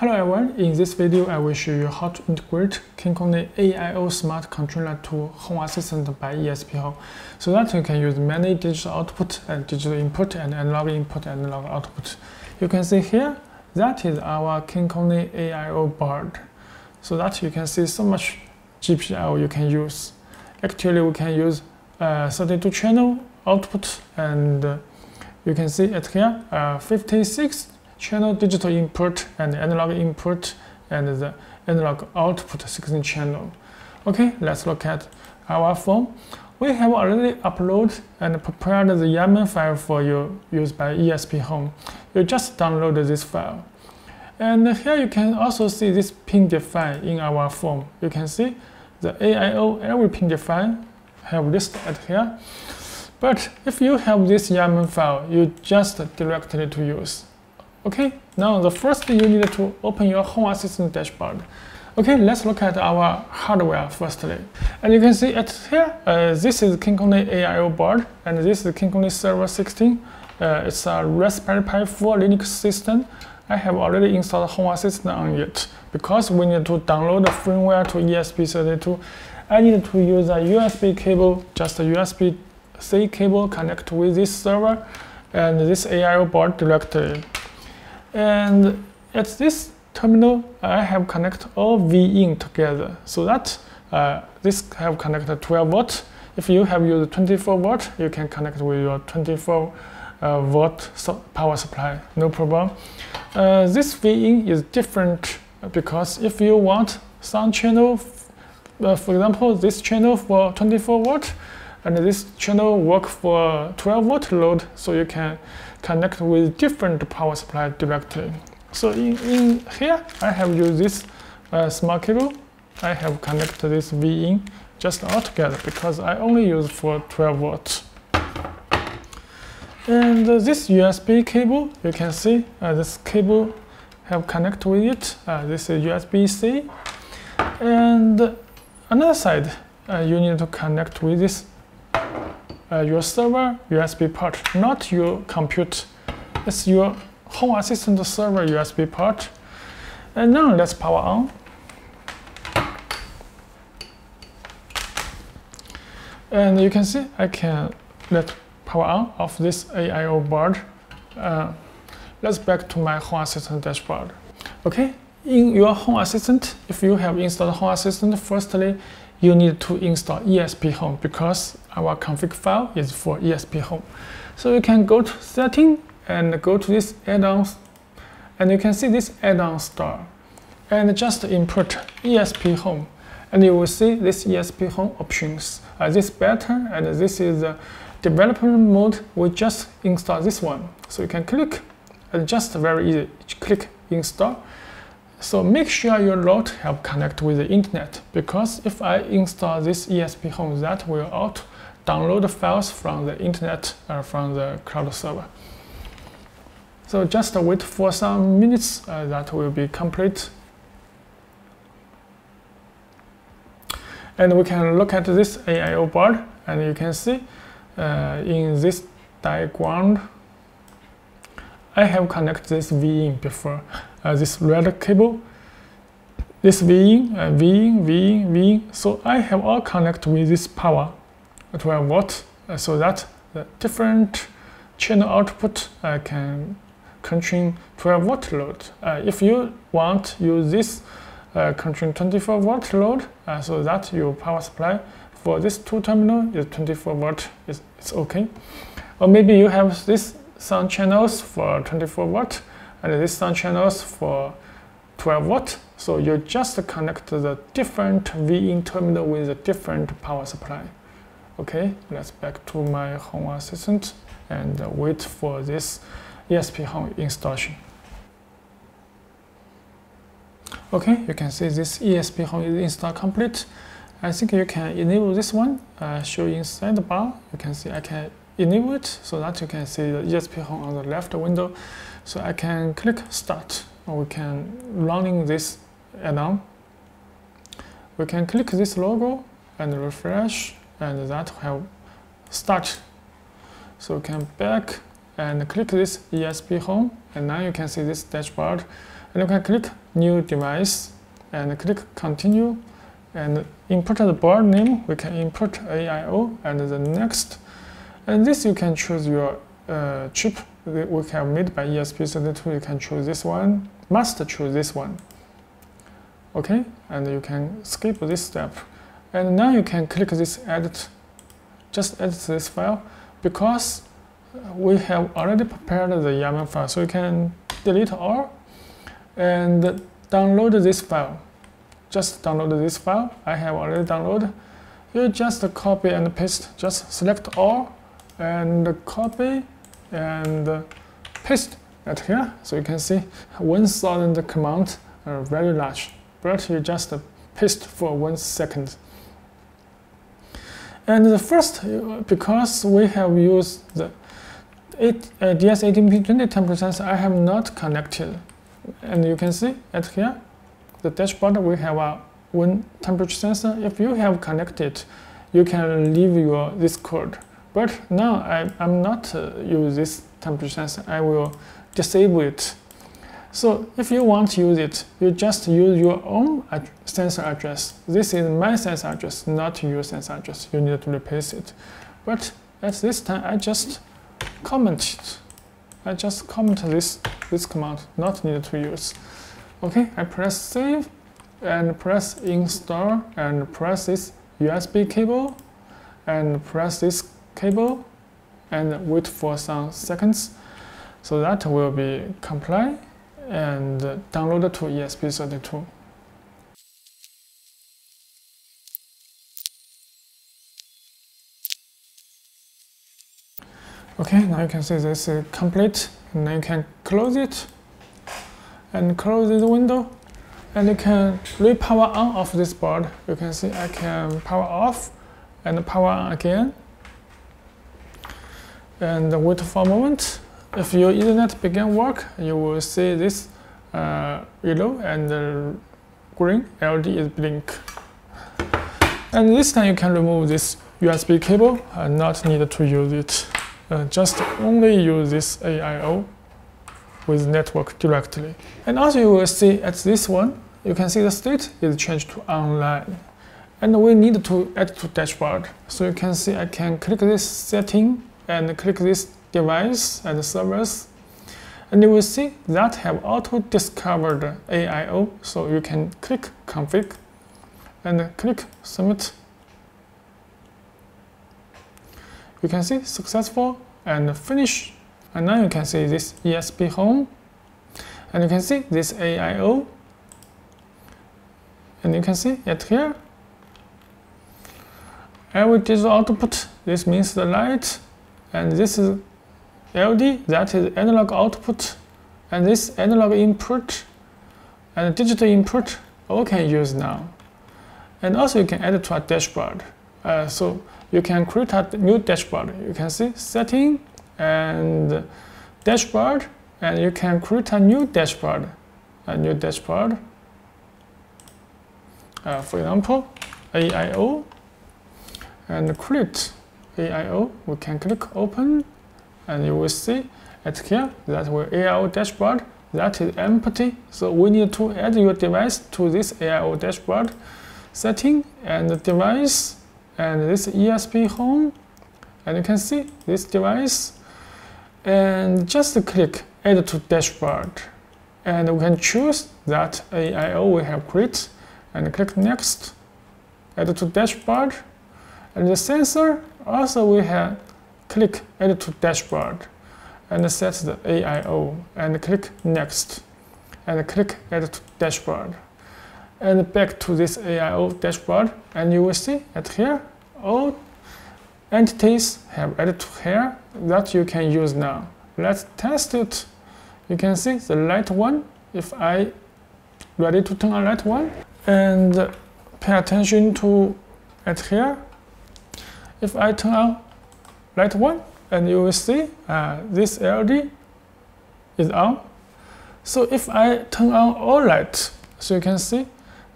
Hello everyone, in this video I will show you how to integrate KinCony AIO Smart Controller to Home Assistant by ESP Home so that you can use many digital output and digital input and analog input and analog output. You can see here, that is our KinCony AIO board. So that you can see so much GPIO you can use. Actually we can use uh, 32 channel output and uh, you can see it here, uh, 56 channel digital input and analog input and the analog output 16 channel. Okay, let's look at our phone. We have already uploaded and prepared the YAML file for you used by ESP Home. You just download this file. And here you can also see this PNG file in our form. You can see the AIO every PNG file have listed here. But if you have this YAML file, you just directly to use. Okay, now the first you need to open your Home Assistant dashboard. Okay, let's look at our hardware firstly. And you can see it here, uh, this is KinCony AIO board, and this is KinCony Server 16. Uh, it's a Raspberry Pi 4 Linux system. I have already installed Home Assistant on it. Because we need to download the firmware to ESP32, I need to use a USB cable, just a USB-C cable connect with this server and this AIO board directly. And at this terminal, I have connected all V in together so that uh, this have connected 12 volt. If you have used 24 volt, you can connect with your 24 uh, volt power supply, no problem. Uh, this V in is different because if you want some channel, uh, for example, this channel for 24 volt, and this channel work for 12 volt load, so you can connect with different power supply directly. So in, in here, I have used this uh, smart cable. I have connected this V in just all together because I only use for 12 volts. And uh, this USB cable, you can see uh, this cable have connected with it. Uh, this is USB-C. And another side, uh, you need to connect with this uh, your server USB port, not your compute. It's your home assistant server USB port. And now let's power on. And you can see I can let power on of this AIO board. Uh, let's back to my Home Assistant dashboard. Okay, in your Home Assistant, if you have installed Home Assistant, firstly, you need to install ESP Home because our config file is for ESP Home. So you can go to setting and go to this add-ons and you can see this add-on store and just input ESP Home and you will see this ESP Home options. Uh, this better and this is the developer mode. We just install this one. So you can click and just very easy. Click install so make sure your route have connect with the internet because if I install this ESP Home, that will auto download files from the internet uh, from the cloud server. So just wait for some minutes, uh, that will be complete. And we can look at this AIO board and you can see uh, in this diagram I have connected this V in before uh, this red cable, this V in, uh, V in, V in, V in. So I have all connect with this power, 12 volt, uh, so that the different channel output uh, can contain 12 volt load. Uh, if you want use this uh, contain 24 volt load, uh, so that your power supply for this two terminal is 24 volt, is it's okay. Or maybe you have this some channels for 24 watt and this some channels for 12 watt. So you just connect the different V-in terminal with a different power supply. Okay, let's back to my home assistant and wait for this ESP home installation. Okay, you can see this ESP home is installed complete. I think you can enable this one, uh, show inside the bar. You can see I can enable it so that you can see the ESP home on the left window. So I can click start or we can running this add-on. We can click this logo and refresh and that will start. So we can back and click this ESP home and now you can see this dashboard and you can click new device and click continue and input the board name we can input AIO and the next and this you can choose your uh, chip we have made by ESP32 you can choose this one. Must choose this one. Okay? And you can skip this step. And now you can click this edit just edit this file because we have already prepared the YAML file so you can delete all and download this file. Just download this file. I have already downloaded you just copy and paste. Just select all and copy and paste right here. So you can see 1000 commands are very large but you just paste for one second. And the first because we have used the it, uh, DS18B20 temperature sensor I have not connected. And you can see at here the dashboard we have a one temperature sensor. If you have connected you can leave your this code but now I, I'm not uh, use this temperature sensor I will disable it. So if you want to use it you just use your own ad sensor address. This is my sensor address not your sensor address. You need to replace it. But at this time I just commented. I just comment this this command not needed to use. Okay I press save and press install and press this USB cable and press this cable and wait for some seconds so that will be comply and download to ESP32 Okay, now you can see this is complete. And you can close it and close this window. And you can re-power on of this board. You can see I can power off and power on again. And wait for a moment. If your Ethernet begin work, you will see this uh, yellow and the green LED is blink. And this time you can remove this USB cable and not need to use it uh, just only use this AIO with network directly. And also you will see at this one, you can see the state is changed to online. And we need to add to dashboard. So you can see I can click this setting and click this device and servers. And you will see that have auto-discovered AIO. So you can click config and click submit you can see successful and finish. And now you can see this ESP home. And you can see this AIO. And you can see it here. Every digital output, this means the light. And this is LD, that is analog output. And this analog input and digital input all can use now. And also you can add to a dashboard. Uh, so you can create a new dashboard. You can see setting and dashboard, and you can create a new dashboard, a new dashboard. Uh, for example, AIO, and create AIO. We can click open, and you will see at here that we AIO dashboard that is empty. So we need to add your device to this AIO dashboard setting and device and this ESP home and you can see this device and just click add to dashboard and we can choose that AIO we have created and click next add to dashboard and the sensor also we have click add to dashboard and set the AIO and click next and click add to dashboard and back to this AIO dashboard and you will see at here all entities have added to here that you can use now. Let's test it. You can see the light one if I ready to turn on light one and pay attention to at here. If I turn on light one and you will see uh, this LED is on. So if I turn on all lights, so you can see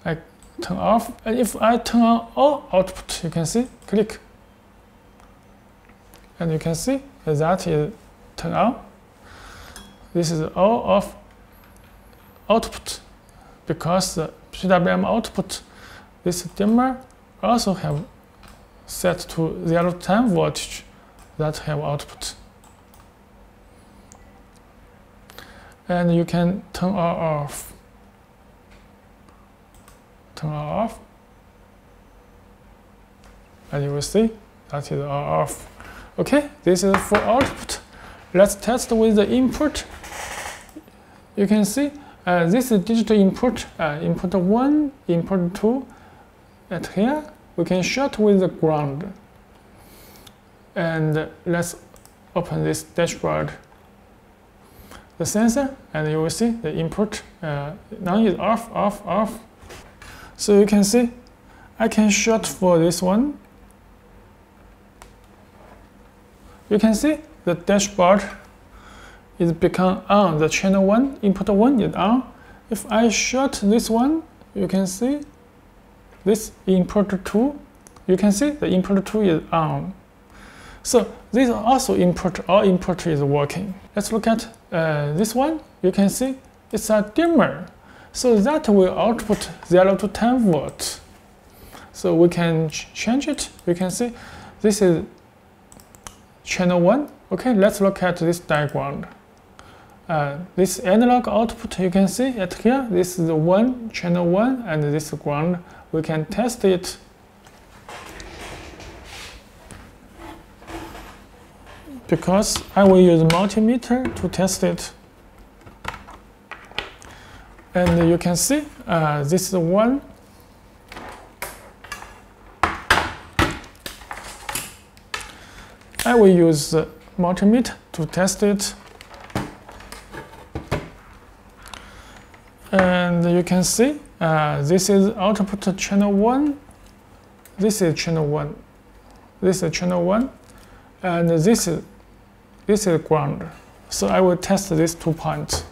I turn off. And if I turn on all output, you can see, click. And you can see that is turned on. This is all of output because the PWM output, this dimmer also have set to 0 to 10 voltage that have output. And you can turn all off. Turn all off. And you will see that is all off. Okay, this is for output. Let's test with the input. You can see uh, this is digital input, uh, input 1, input 2. At here, we can short with the ground. And let's open this dashboard. The sensor, and you will see the input uh, now is off, off, off. So you can see I can short for this one. You can see the dashboard is become on. The channel 1, input 1 is on. If I shut this one, you can see this input 2, you can see the input 2 is on. So this also input, all input is working. Let's look at uh, this one. You can see it's a dimmer. So that will output 0 to 10 volts. So we can ch change it. You can see this is channel 1. Okay, let's look at this diagram. Uh, this analog output you can see at here, this is the one, channel 1, and this ground. We can test it. Because I will use multimeter to test it. And you can see uh, this is one. I will use multimeter to test it. And you can see uh, this is output channel 1. This is channel 1. This is channel 1. And this is, this is ground. So I will test these two points.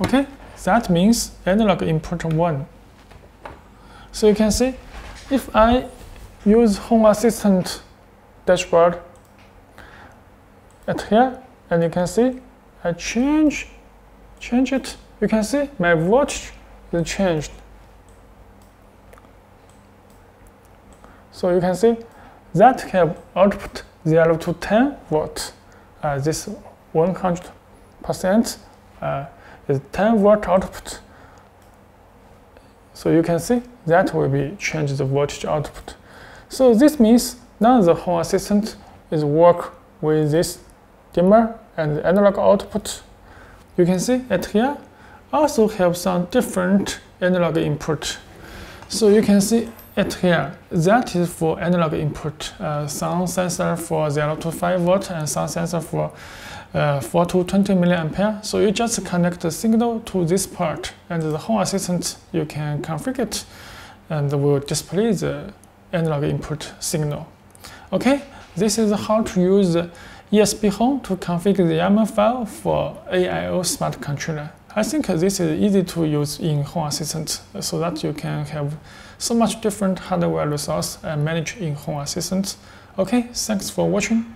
Okay, that means analog input 1. So you can see if I use Home Assistant dashboard at here, and you can see I change, change it. You can see my voltage is changed. So you can see that have output 0 to 10 volt. Uh, this 100% uh, is 10 volt output. So you can see that will be change the voltage output. So this means now the home assistant is work with this dimmer and analog output. You can see at here also have some different analog input. So you can see at here, that is for analog input. Uh, some sensor for 0 to 5 volt and some sensor for uh, 4 to 20 milliampere. So you just connect the signal to this part and the home assistant, you can configure it and will display the analog input signal. Okay, this is how to use ESP Home to configure the YAML file for AIO smart controller. I think this is easy to use in Home Assistant so that you can have so much different hardware resource uh, and manage in Home Assistant. Okay, thanks for watching.